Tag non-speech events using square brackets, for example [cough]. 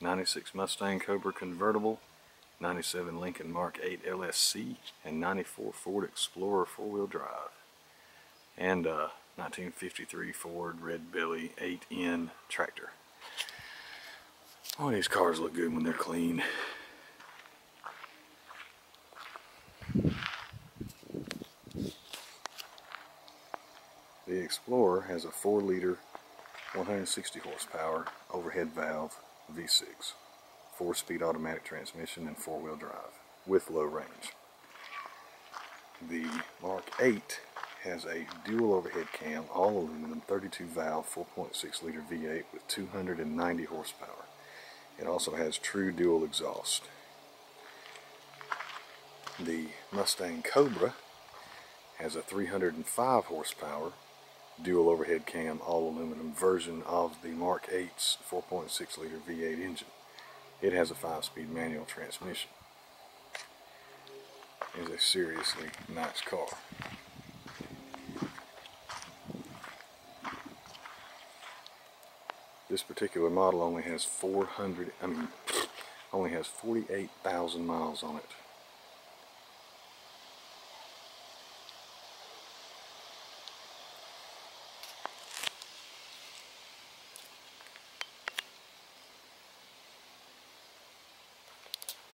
96 Mustang Cobra convertible, 97 Lincoln Mark 8 LSC, and 94 Ford Explorer four-wheel drive. And uh, 1953 Ford Red Belly 8N tractor. Oh, these cars look good when they're clean. The Explorer has a 4 liter 160 horsepower overhead valve V6, 4 speed automatic transmission and 4 wheel drive with low range. The Mark 8 has a dual overhead cam, all aluminum, 32 valve, 4.6 liter V8 with 290 horsepower. It also has true dual exhaust. The Mustang Cobra has a 305 horsepower dual overhead cam all aluminum version of the Mark 8's 4.6 liter V8 engine. It has a 5-speed manual transmission. It is a seriously nice car. This particular model only has 400, I mean, [laughs] only has 48,000 miles on it.